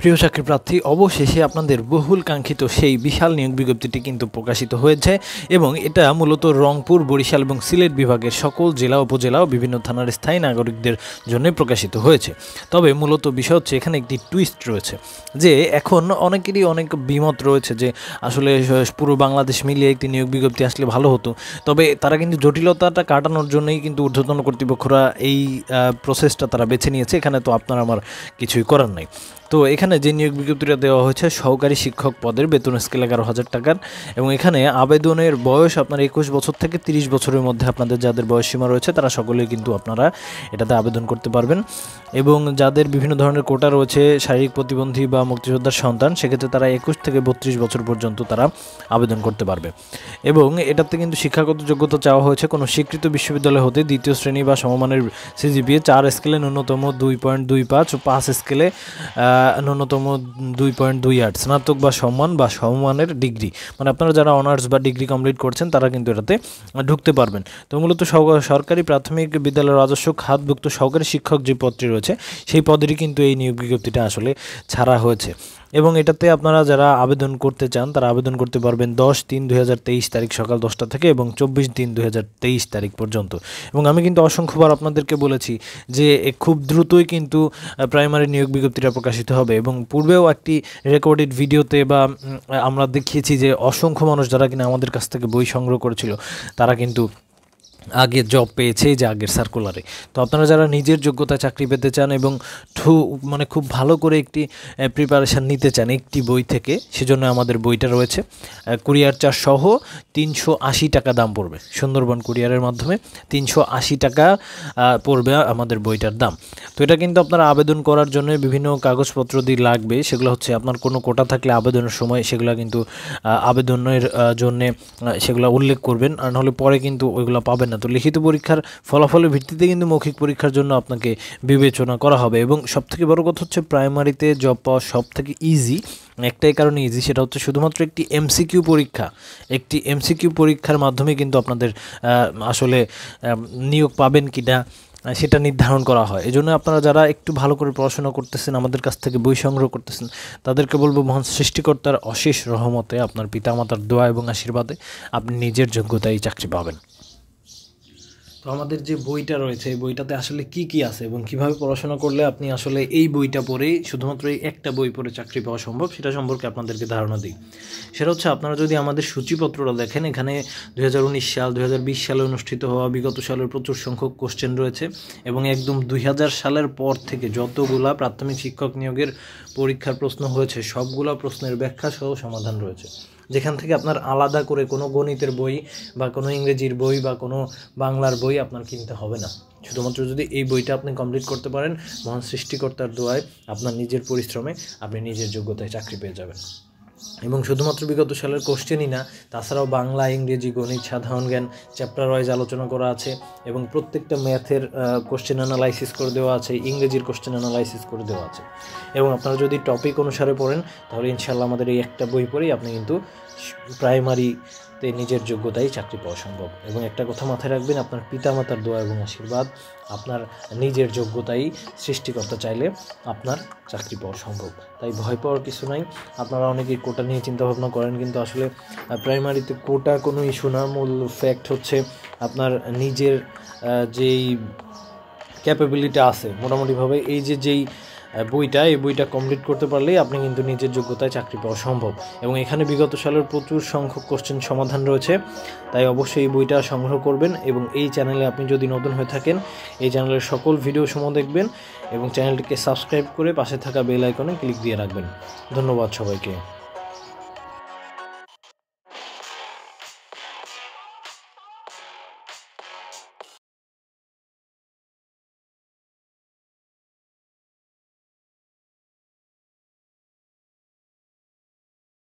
প্রিয় চাকরি প্রার্থী, অবশেষে আপনাদের বহুল কাঙ্ক্ষিত সেই বিশাল নিয়োগ বিজ্ঞপ্তিটি কিন্তু প্রকাশিত হয়েছে এবং এটা মূলত রংপুর, বরিশাল এবং সিলেট বিভাগের সকল জেলা, উপজেলা ও বিভিন্ন থানার স্থায়ী নাগরিকদের জন্য প্রকাশিত হয়েছে। তবে মূলত বিষয় হচ্ছে, এখানে একটি টুইস্ট রয়েছে যে, এখন অনেকেরই অনেক বিমত রয়েছে যে, আসলে পুরো বাংলাদেশ মিলিয়ে একটি নিয়োগ বিজ্ঞপ্তি আসলে ভালো হতো। তবে তারা কিন্তু জটিলতাটা কাটানোর জন্যই কিন্তু ঊর্ধ্বতন কর্তৃপক্ষরা এই প্রসেসটা তারা বেছে নিয়েছে। এখানে তো আপনার আমার কিছুই করার নাই। তো এখানে যে নিয়োগ বিজ্ঞপ্তিটা দেওয়া হয়েছে, সহকারী শিক্ষক পদের বেতন স্কেল এগারো হাজার টাকার। এবং এখানে আবেদনের বয়স আপনার একুশ বছর থেকে তিরিশ বছরের মধ্যে আপনাদের যাদের বয়স সীমা রয়েছে, তারা সকলেই কিন্তু আপনারা এটাতে আবেদন করতে পারবেন। এবং যাদের বিভিন্ন ধরনের কোটা রয়েছে, শারীরিক প্রতিবন্ধী বা মুক্তিযোদ্ধার সন্তান, সেক্ষেত্রে তারা একুশ থেকে বত্রিশ বছর পর্যন্ত তারা আবেদন করতে পারবে। এবং এটাতে কিন্তু শিক্ষাগত যোগ্যতা চাওয়া হয়েছে কোনো স্বীকৃত বিশ্ববিদ্যালয় হতে দ্বিতীয় শ্রেণি বা সমমানের সিজিপিএ চার স্কেলে ন্যূনতম দুই পয়েন্ট দুই পাঁচ পাঁচ স্কেলে ন্যূনতম দুই পয়েন্ট দুই আট, স্নাতক বা সম্মান বা সম্মানের ডিগ্রি। মানে আপনারা যারা অনার্স বা ডিগ্রি কমপ্লিট করছেন, তারা কিন্তু এটাতে ঢুকতে পারবেন। তো মূলত সরকারি প্রাথমিক বিদ্যালয়ের রাজস্ব খাতভুক্ত সহকারী শিক্ষক যে পদটি রয়েছে, সেই পদেরই কিন্তু এই নিয়োগ বিজ্ঞপ্তিটা আসলে ছাড়া হয়েছে। এবং এটাতে আপনারা যারা আবেদন করতে চান, তারা আবেদন করতে পারবেন দশ তিন দুই তারিখ সকাল দশটা থেকে এবং চব্বিশ দিন দু হাজার তেইশ তারিখ পর্যন্ত। এবং আমি কিন্তু অসংখ্যবার আপনাদেরকে বলেছি যে খুব দ্রুতই কিন্তু প্রাইমারি নিয়োগ বিজ্ঞপ্তিটা প্রকাশিত হবে এবং পূর্বেও একটি রেকর্ডেড ভিডিওতে বা আমরা দেখিয়েছি যে অসংখ্য মানুষ যারা কিনা আমাদের কাছ থেকে বই সংগ্রহ করেছিল, তারা কিন্তু আগে জব পেয়েছে যে আগের সার্কুলারে তো আপনারা যারা নিজের যোগ্যতা চাকরি পেতে চান এবং ঠু মানে খুব ভালো করে একটি প্রিপারেশান নিতে চান একটি বই থেকে, সেজন্য আমাদের বইটা রয়েছে কুরিয়ার চার্জ সহ তিনশো আশি টাকা দাম পড়বে। সুন্দরবন কুরিয়ারের মাধ্যমে তিনশো আশি টাকা পড়বে আমাদের বইটার দাম। তো এটা কিন্তু আপনারা আবেদন করার জন্য বিভিন্ন কাগজপত্র দিয়ে লাগবে, সেগুলো হচ্ছে আপনার কোনো কোটা থাকলে আবেদনের সময় সেগুলো কিন্তু আবেদনের জন্যে সেগুলো উল্লেখ করবেন, আর নাহলে পরে কিন্তু ওইগুলো পাবেন না। তো লিখিত পরীক্ষার ফলাফলের ভিত্তিতে কিন্তু মৌখিক পরীক্ষার জন্য আপনাকে বিবেচনা করা হবে। এবং সবথেকে বড় কথা হচ্ছে প্রাইমারিতে জব পাওয়া সবথেকে ইজি একটাই কারণে ইজি সেটা হচ্ছে শুধুমাত্র একটি এমসিকিউ পরীক্ষা। একটি এমসিকিউ পরীক্ষার মাধ্যমে কিন্তু আপনাদের আসলে নিয়োগ পাবেন কি না সেটা নির্ধারণ করা হয়। এজন্য আপনারা যারা একটু ভালো করে পড়াশোনা করতেছেন, আমাদের কাছ থেকে বই সংগ্রহ করতেছেন, তাদেরকে বলব মহান সৃষ্টিকর্তার অশেষ রহমতে আপনার পিতামাতার দোয়া এবং আশীর্বাদে আপনি নিজের যোগ্যতায় চাকরি পাবেন। তো আমাদের যে বইটা রয়েছে, এই বইটাতে আসলে কি কি আছে এবং কীভাবে পড়াশোনা করলে আপনি আসলে এই বইটা পড়েই শুধুমাত্র এই একটা বই পড়ে চাকরি পাওয়া সম্ভব, সেটা সম্পর্কে আপনাদেরকে ধারণা দিই। সেটা হচ্ছে আপনারা যদি আমাদের সূচিপত্রটা দেখেন, এখানে দুই হাজার উনিশ সাল, দুই হাজার বিশ সালে অনুষ্ঠিত হওয়া বিগত সালের প্রচুর সংখ্যক কোশ্চেন রয়েছে এবং একদম দুই হাজার সালের পর থেকে যতগুলা প্রাথমিক শিক্ষক নিয়োগের পরীক্ষার প্রশ্ন হয়েছে, সবগুলা প্রশ্নের ব্যাখ্যা সহ সমাধান রয়েছে। যেখান থেকে আপনার আলাদা করে কোনো গণিতের বই বা কোনো ইংরেজির বই বা কোনো বাংলার বই আপনার কিনতে হবে না। শুধুমাত্র যদি এই বইটা আপনি কমপ্লিট করতে পারেন, মহান সৃষ্টিকর্তার দোয়ায় আপনার নিজের পরিশ্রমে আপনি নিজের যোগ্যতায় চাকরি পেয়ে যাবেন। এবং শুধুমাত্র বিগত সালের কোশ্চেনই না, তাছাড়াও বাংলা, ইংরেজি, গণিত, সাধারণ জ্ঞান চ্যাপ্টার ওয়াইজ আলোচনা করা আছে এবং প্রত্যেকটা ম্যাথের কোশ্চেন অ্যানালাইসিস করে দেওয়া আছে, ইংরেজির কোশ্চেন অ্যানালাইসিস করে দেওয়া আছে। এবং আপনারা যদি টপিক অনুসারে পড়েন, তাহলে ইনশাল্লাহ আমাদের এই একটা বই পড়েই আপনি কিন্তু প্রাইমারিতে নিজের যোগ্যতায় চাকরি পাওয়া সম্ভব। এবং একটা কথা মাথায় রাখবেন, আপনার পিতামাতার দোয়া এবং আশীর্বাদ, আপনার নিজের যোগ্যতাই সৃষ্টিকর্তা চাইলে আপনার চাকরি পাওয়া সম্ভব। তাই ভয় পাওয়ার কিছু নাই। আপনারা অনেকেই কোটা নিয়ে চিন্তাভাবনা করেন, কিন্তু আসলে প্রাইমারিতে কোটা কোনো ইস্যু না। মূল ফ্যাক্ট হচ্ছে আপনার নিজের যেই ক্যাপাবিলিটি আছে, মোটামুটিভাবে এই যে যেই বইটা এই বইটা কমপ্লিট করতে পারলেই আপনি কিন্তু নিজের যোগ্যতায় চাকরি পাওয়া সম্ভব। এবং এখানে বিগত সালের প্রচুর সংখ্যক কোশ্চেন সমাধান রয়েছে। তাই অবশ্যই এই বইটা সংগ্রহ করবেন এবং এই চ্যানেলে আপনি যদি নতুন হয়ে থাকেন, এই চ্যানেলের সকল ভিডিও সমূহ দেখবেন এবং চ্যানেলটিকে সাবস্ক্রাইব করে পাশে থাকা বেল আইকনে ক্লিক দিয়ে রাখবেন। ধন্যবাদ সবাইকে।